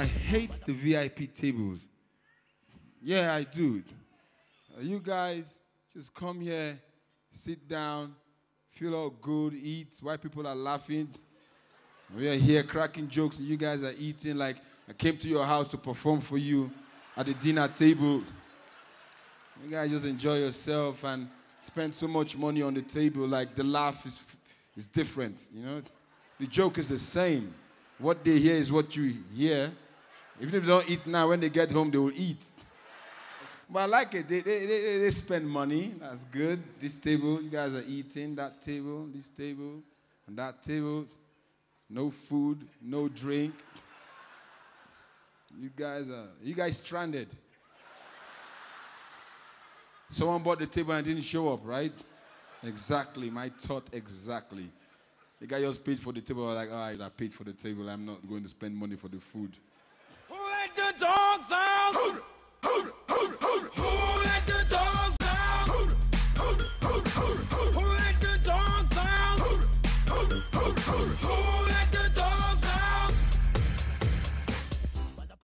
hate the VIP tables. Yeah, I do. Uh, you guys just come here, sit down, feel all good, eat. While people are laughing, we are here cracking jokes, and you guys are eating. Like I came to your house to perform for you at the dinner table. You guys just enjoy yourself and spend so much money on the table. Like the laugh is is different, you know. The joke is the same. What they hear is what you hear. Even if they don't eat now, when they get home, they will eat. But I like it. They, they, they, they spend money. That's good. This table, you guys are eating. That table, this table, and that table. No food, no drink. You guys are, you guys stranded. Someone bought the table and didn't show up, right? Exactly. My thought exactly. The guy just paid for the table. I was like, all right, I paid for the table. I'm not going to spend money for the food. Who let the dogs out? Who, let the dogs out? Who.